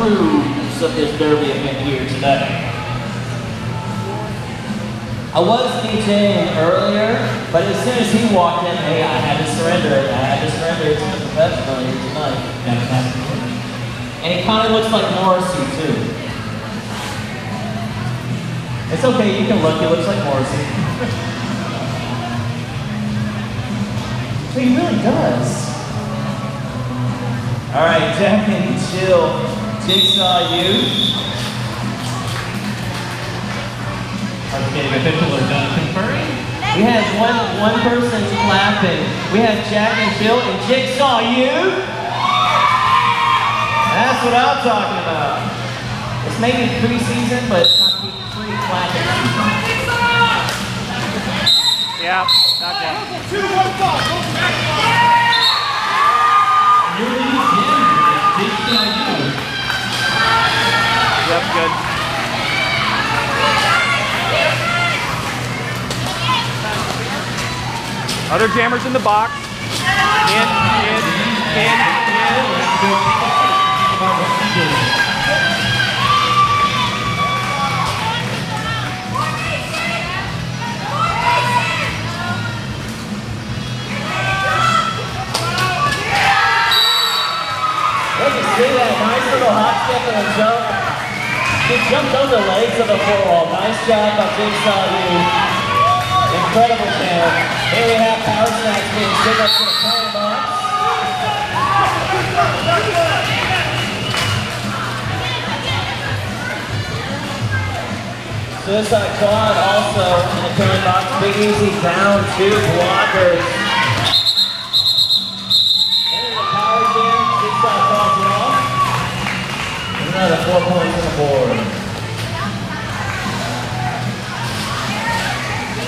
crews of this derby event here today. I was DJing earlier, but as soon as he walked in, hey, I had to surrender. I had to surrender to the professional here tonight. And he kind of looks like Morrissey, too. It's okay, you can look, he looks like Morrissey. but he really does. All right, Jack and Jill, Jigsaw U. Getting official are done conferring. We had one one person clapping. We had Jack and Jill and Jigsaw U. That's what I'm talking about. It's maybe preseason, but it's not pre clapping season. Yeah, not yet. Your lead again is Yep, good. Other jammers in the box. In, in, in, in. At see that nice little hop step and a jump. He jumped over the legs of the football. Nice job by Jigsaw U. Incredible channel. Here we have Power Snacks being signaled to the playing box. Suicide Quad also in the playing box. Big Easy down two blockers. Another four points on the board.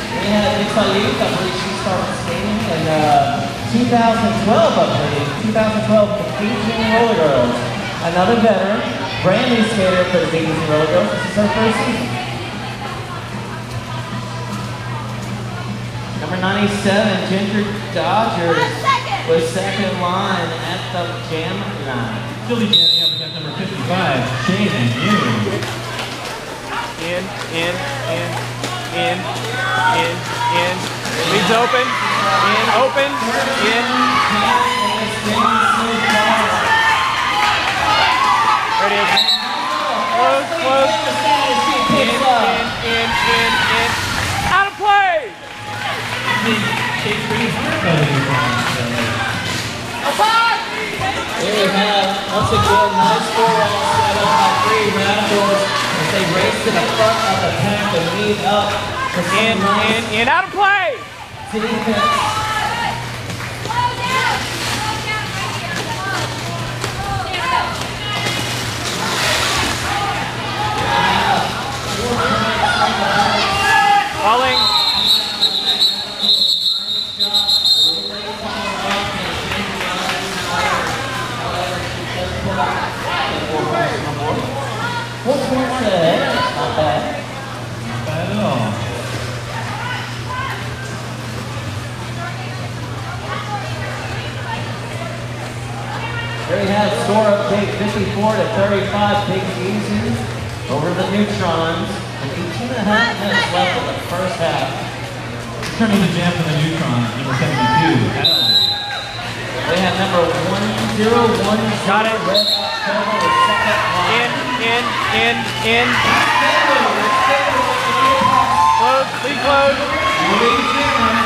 We had Nicola Youth, I believe she started skating in uh, 2012, I believe. 2012, the Beijing Roller Girls. Another veteran, brand new skater for the Beijing Roller Girls. This is her first season. Number 97, Ginger Dodgers was second line at the jam line. Still jamming up against number 55, Shane and you. In, in, in in, in, in. Leads open, in, open, in. There it is. Close, close. In, in, in, in, in. Out of play! Here we have, once again, nice four-all set up by three Radicals. They race to the front of the pack and lead up. In, in, in, out of play! Falling. You have score update 54 to 35 Big Easy over the Neutrons. And 18 and a half minutes left in the first half. Turning the jam for the Neutrons, number 72, L. They have number 101. Got it. Red October with second line. In in, in, in. Close, please close.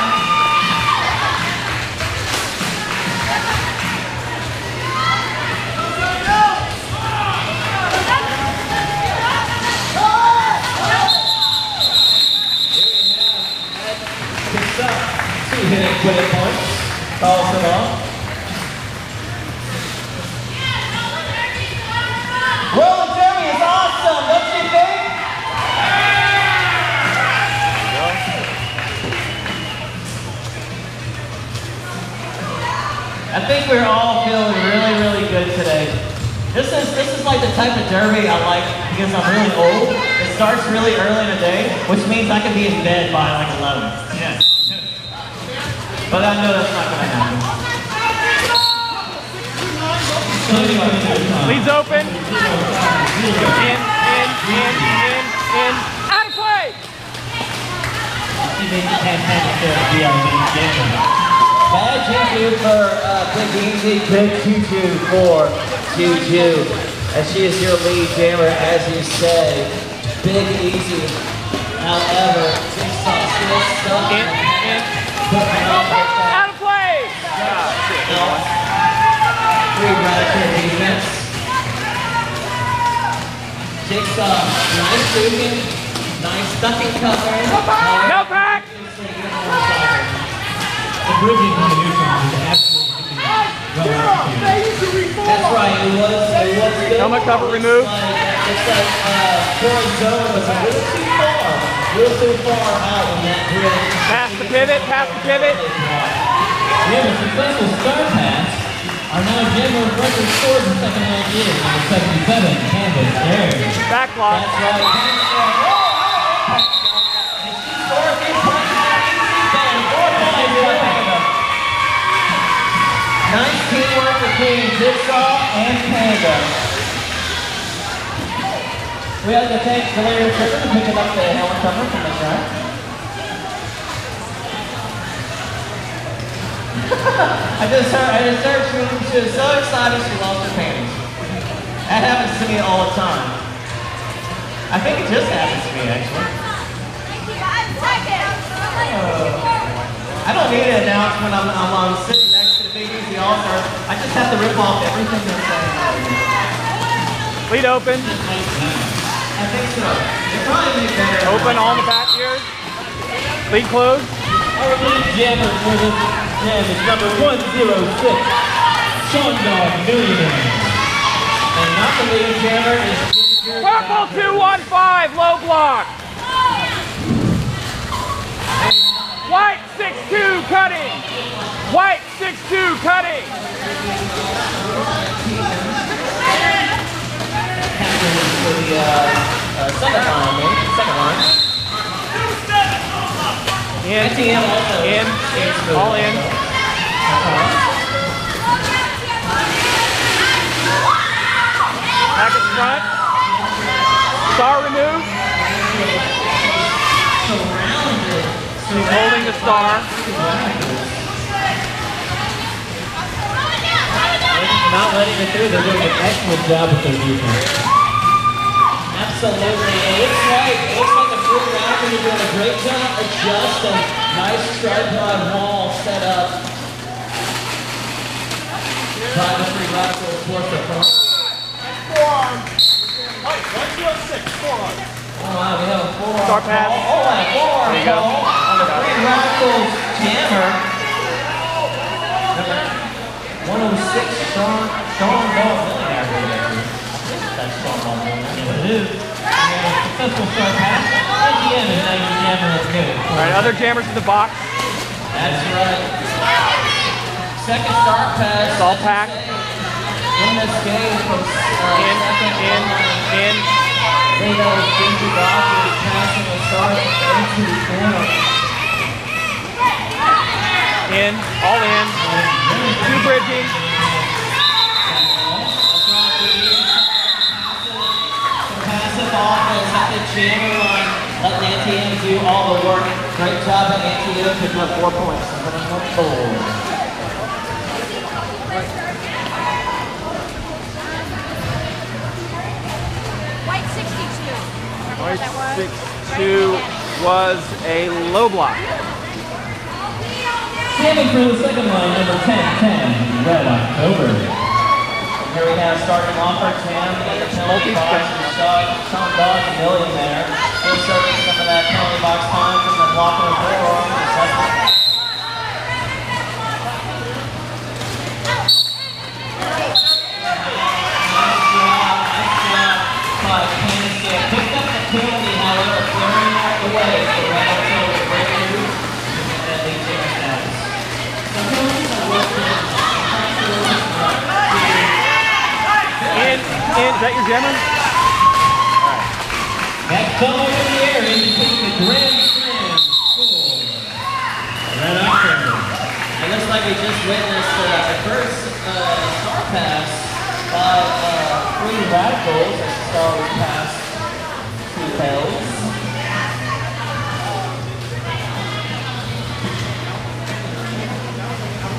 Hitting quitting points. Calls it off. I think we're all feeling really, really good today. This is this is like the type of derby I like because I'm really old. It starts really early in the day, which means I can be in bed by like 11. But I know that's not going to happen. Leads open. In, in, in, in, in. Out of play! Bad juju for Big Easy. Good juju for Juju. And she is your lead jammer, as you say. Big Easy. However, she's still stuck. In, in. Putting up with that Out of play! Shit. Free radical defense. Jigsaw, nice shooting, nice ducking cover. No pack! The bridging on the neutron is absolutely well executed. That's right, it was, it was good. Helmet cover removed. But It's like, uh, Troy Zone was a little too far, little too far out in that bridge. Pass the pivot, pass the pivot. We have a successful star pass. Our now Jammer record scores in second half is number 77, Candace Air. Back block. That's right. Oh, and she scored this point. And four points for Nice teamwork between Jigsaw and Panda. We have uh, to thank Valeria Tripper for picking up the helmet cover from the track. I just heard, I just heard she, she was so excited she lost her panties. That happens to me all the time. I think it just happens to me actually. I don't need an announcement. I'm, I'm, I'm sitting next to the Big Easy All Stars. I just have to rip off everything they're saying. Lead open. I think so. It probably make better. Open all the back ears. Lead closed. Our lead jammer for this jam is number 106, Sean Dog Millionaire. And not the lead jammer is Ginger. Purple 215, low block. White 6-2 cutting. White 6-2 cutting. For the uh, uh, second line, maybe. Second line. In, also. in, all in. Package front. Star removed. She's holding the star. Not letting it through, they're doing an excellent job with their defense. Absolutely. It looks like it looks like the free radical are doing a great job. Adjust a nice tripod wall set up by the free radical towards the front. Oh wow, we have a forearm Start pass. call. Oh, and a forearm There you go. call on the free radicals jammer. Number 106 Sean Sean Ball Millionaire. It is. We successful star pass. NTM is now jammer as good. All right, other jammers in the box. That's right. Second start pass. It's all packed. In this game from uh, In, in, in. They know Ginger Dawkins passing the start into the corner. In, all in. Two bridging. Great job at Nancy M picking up four points. Seven on the board. White 62. Remember what that was? Six, two was a low block. Jamming for the second line, number 10, 10, Red October. Here we have starting off our jam in the penalty box. Multi-spin. We saw Sean Dog a there. Still serving some of that penalty box time from the block of the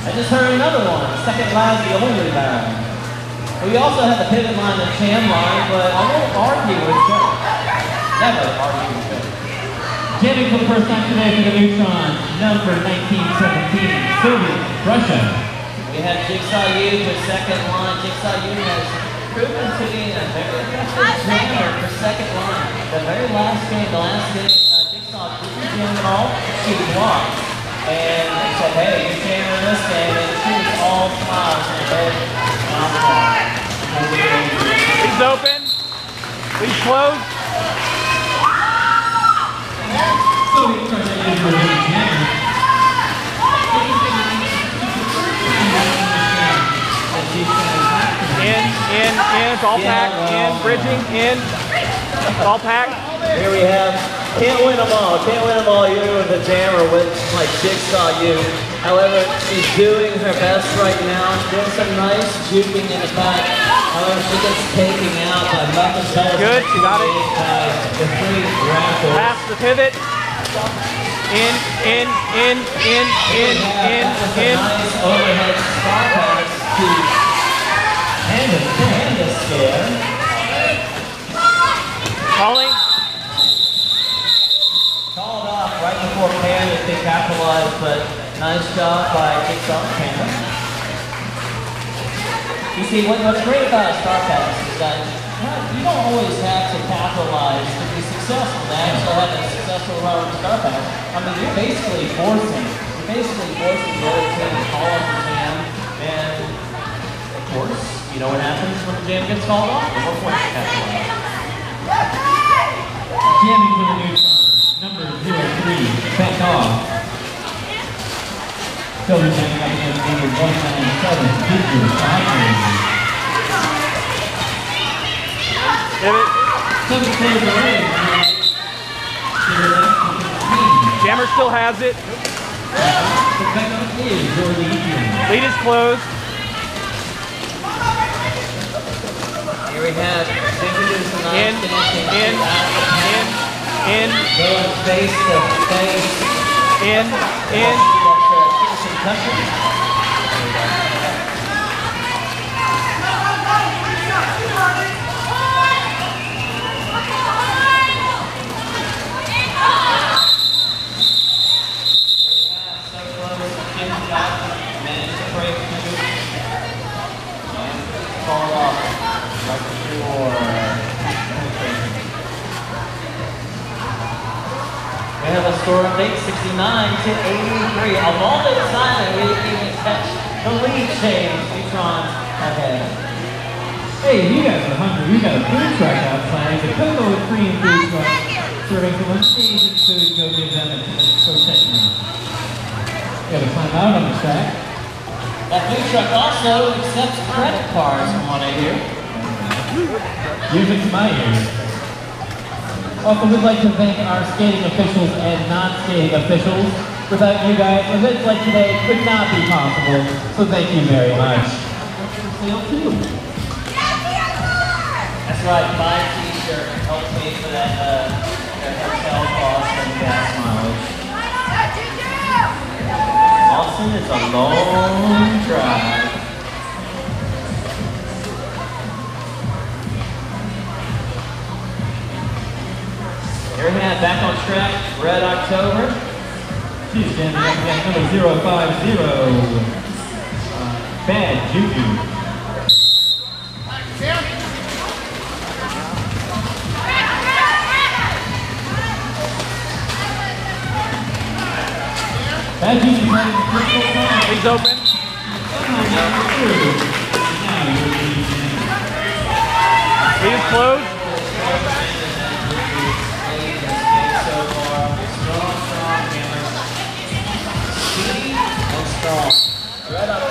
I just heard another one. Second line, the only line. We also have the pivot line and jam line, but I won't argue with Joe. Never argue with Joe. Jamming for the first time today for the Neutron, number 1917, Soviet Russia. We have Jigsaw U for second line. Jigsaw U has proven to be a very effective jammer for second line. The very last game, the last game, uh, Jigsaw didn't jam at all. She walked and said, hey, you're jamming this game, and she was all smiles and head not far. Please open. Please close. Soviet Russia is your lead jammer. In, in, in. It's all packed. In. Bridging. In. All packed. Here we have, can't win them all, can't win them all, even with the jammer with like Jigsaw U. However, she's doing her best right now, doing some nice juking in the back. However, she gets taken out by Muffin. Good, she got it. By uh, the three Raptors. Pass the pivot. In, in, in, in, in, in, That was a in. nice overhead star pass to Candace, Candace there. Calling. Called off right before Could capitalize, but nice job by Jigsaw and Candace. You see, what, what's great about a star pass is that you don't always have to capitalize to be successful. To actually have a successful run with star pass. I mean, you're basically forcing, you're basically forcing the other team to call off the jam, and of course, you know what happens when the jam gets called off? More points you capitalize. Jamming for the Neutron, number 03, back off. Soviet jamming up against number 197, Victor Rodman. Pivot. Seven players away. Jammer still has it. The backup is your lead is closed. Here we have Jenkins and In, in, in, in, Going face to face. in, in. Score of 869 to 83. A moment silent, we didn't even catch the lead change. Neutron ahead. Hey, you guys are hungry. We got a food truck outside. The Coco and Cream food truck serving some amazing food. Go give them a go check them out. Got to climb out on the track. That food truck also accepts credit cards from what I hear. Music to my ears. Also, we'd like to thank our skating officials and non-skating officials. Without you guys, events like today could not be possible. So thank you very much. That's right, my t-shirt helped pay for that, uh, their hotel costs and gas mileage. Austin is a long drive. Here we have back on track, Red October. She's standing up against number 050. Uh, Bad Juju. Bad Juju a critical time. Lead's open. Number two. Now you're leading in. Lead is closed.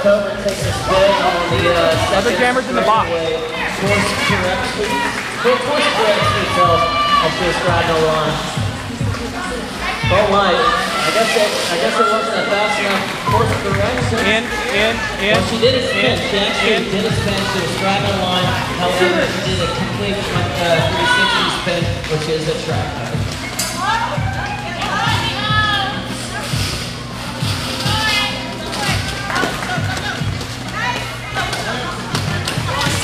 A spin on the Other jammers in the box. Course correction. Well, course corrects herself as she was riding along. Don't lie. I guess it, I guess it wasn't a fast enough course correction. In, in, in. Well, she did a spin. in, She actually did a spin. She was driving a line. However, she did a complete uh, 360 spin, which is a track.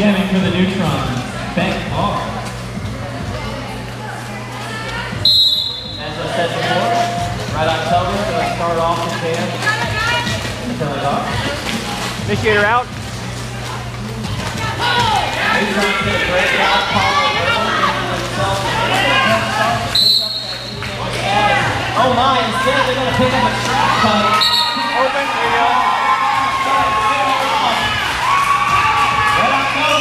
Five. Jamming for the neutrons. Beck R. As I said before, right October, going to start off the jam. Until it off. Initiator out. Neutrons get a breakout, Paul. Oh my, instead they're going to pick up a track cut. Open. There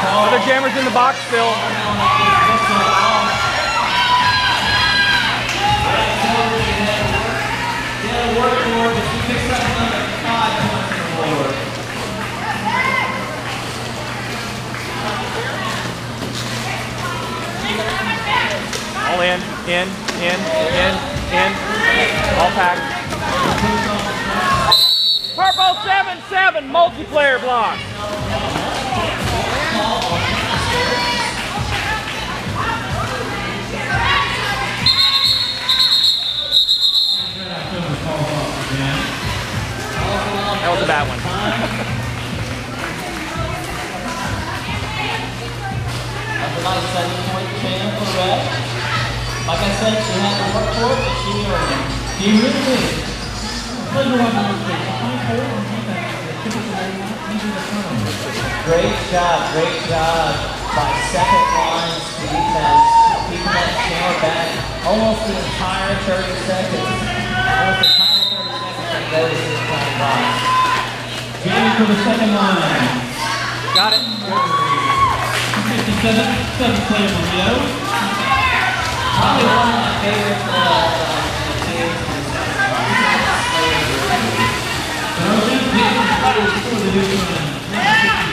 Oh, Other jammers in the box still. All in, in, in, in, in. All packed. Purple 7-7 multiplayer block. That was a bad one. That's a nice seven point jam for Red. Like I said, she had to work for it, but she earned it. He really did. Pleasure watching this game. 24 on Great job, great job by second line defense, keeping that camera back almost the entire 30 seconds. Almost the entire 30 seconds of notice this time box. Jamming for the second line. Got it. 57, seventh player Marino. Probably one of my favorite uh, uh, games. Erosion Pitts for the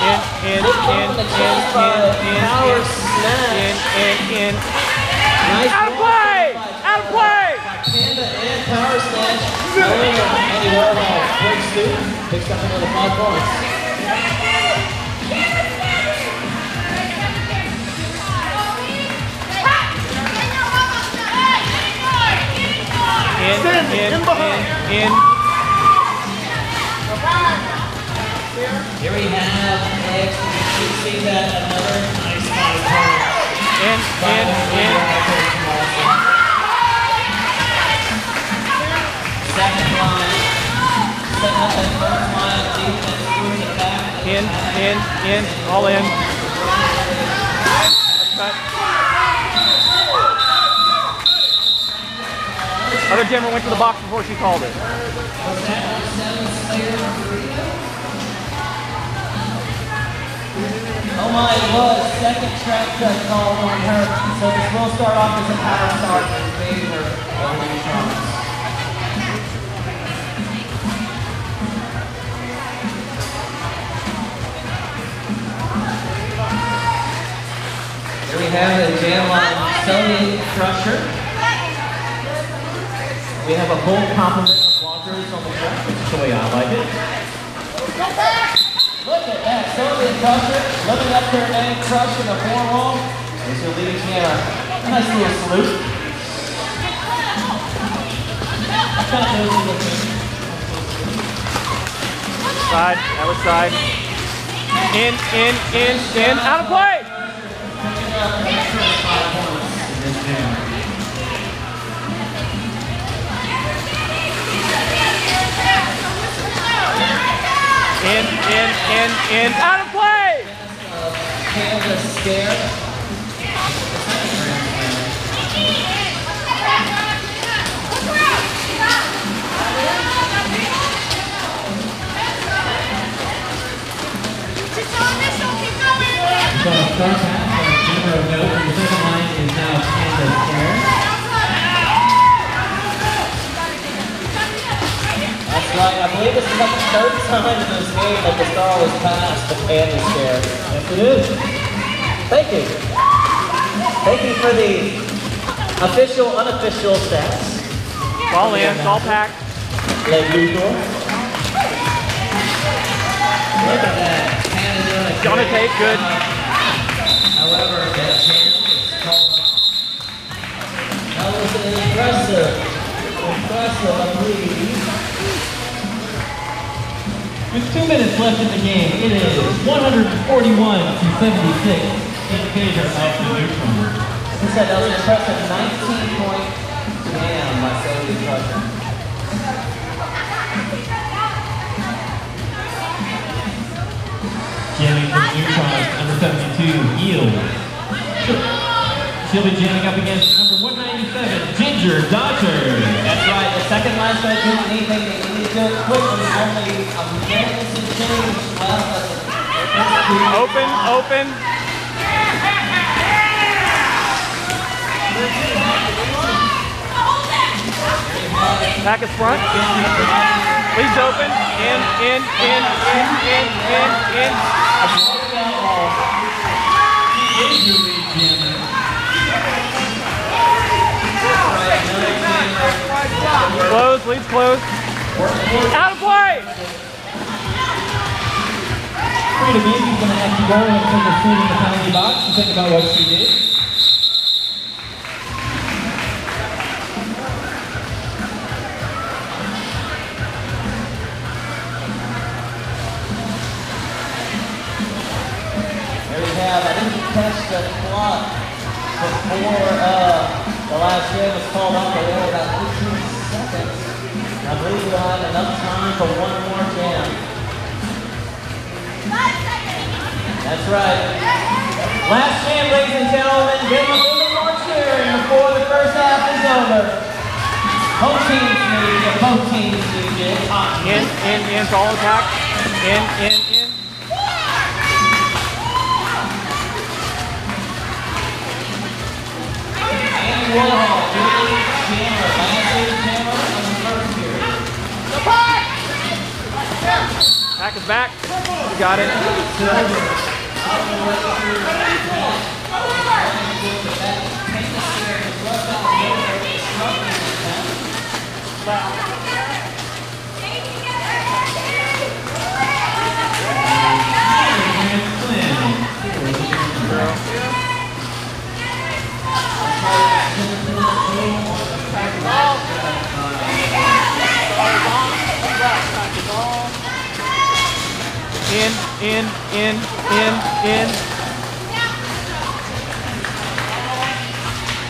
in, in, in, in, in, Power snap. in, in, in. Nice Out of play! Out of play! Panda and Power Snatch. Andy Warhol. Quick student. Picks up another five points. In, in, in, in. Here we have Alex. You see that another nice five points. In, in, in. Second line. Setting up that first line defense through the back. In, in, in, all in. Cut. Other jammer went to the box before she called it. Oh my, it was. Second track cut called on her. So this will start off as a power start in favor of the Neutrons. Here we have a jam on Sony Crusher. We have a whole complement of blockers on the track, the way I like it. That, Sylvia Crusher living up to her name, crushing a four roll. Is your leading jammer. Nice little salute. Side. That was side. In, in, in, in. Out of play. In, in, in, in. Out of play. Kansas scare. So a Right. I believe this is like the third time in this game that the star was passed to Kansas scare. Yes, it is. Thank you. Thank you for the official, unofficial stats. Ball in. Ball packed. Like usual. Look at that. Canada. Gonna take good. However, that jam is called. That was an impressive, impressive, I believe. With two minutes left in the game, it is 141 to 76 in favor of the Neutrons. He said that was an impressive 19 point jam by Sophie Crusher. Jamming for the number 72, Yield. She'll be jamming up against number 197, Ginger Dodger. That's right. The second line started doing anything Open, open. Back is front. Leads open. In, in, in, in, in, in, in. Close, leads close. Out of play. Frida Baby's going to have to go and take a seat in the penalty box to think about what she did. Right. Last jam, ladies and gentlemen. Give them a little more cheering before the first half is over. Both teams need it. Both teams need it. Hot. In, in, in. Ball attack. In, in, in. Andy Warhol, Julie Chandler, year's Chandler, and the first year. Back is back. You got it. Grant In, in, in, in, in.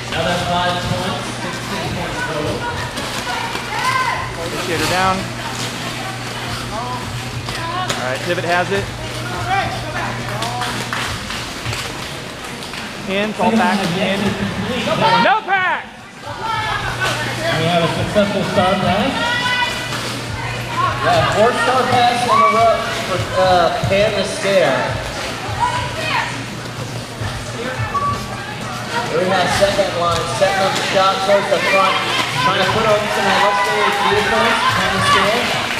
Another five points, 16 points total. Her down. All right, Pivot has it. In, ball back, in. No pack! We have a successful star pass. Yeah, four star pass in a row for uh, Pan the. Here we have second line, setting up the shot towards the front, trying to put on some illustrated defense, Pan the Scare.